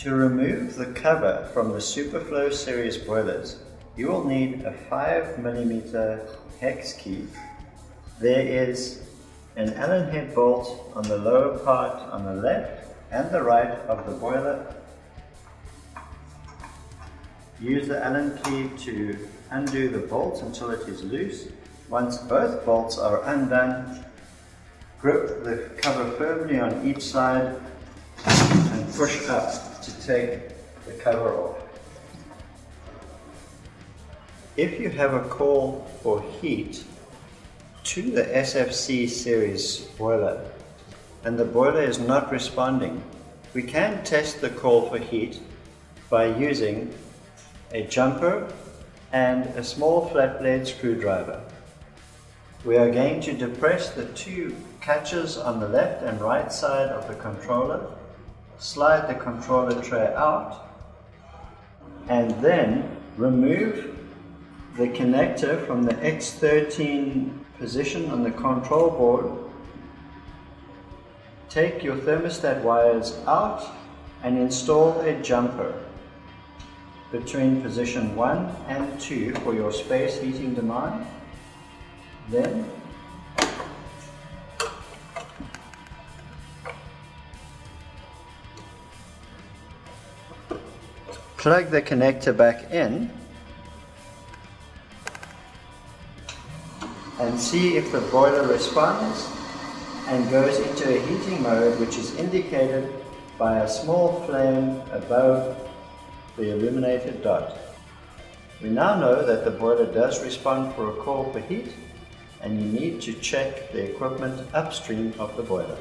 To remove the cover from the Superflow series boilers, you will need a 5mm hex key. There is an Allen head bolt on the lower part on the left and the right of the boiler. Use the Allen key to undo the bolt until it is loose. Once both bolts are undone, grip the cover firmly on each side push up to take the cover off. If you have a call for heat to the SFC series boiler and the boiler is not responding, we can test the call for heat by using a jumper and a small flat blade screwdriver. We are going to depress the two catches on the left and right side of the controller slide the controller tray out and then remove the connector from the X13 position on the control board. Take your thermostat wires out and install a jumper between position 1 and 2 for your space heating demand. Then plug the connector back in and see if the boiler responds and goes into a heating mode which is indicated by a small flame above the illuminated dot. We now know that the boiler does respond for a call for heat and you need to check the equipment upstream of the boiler.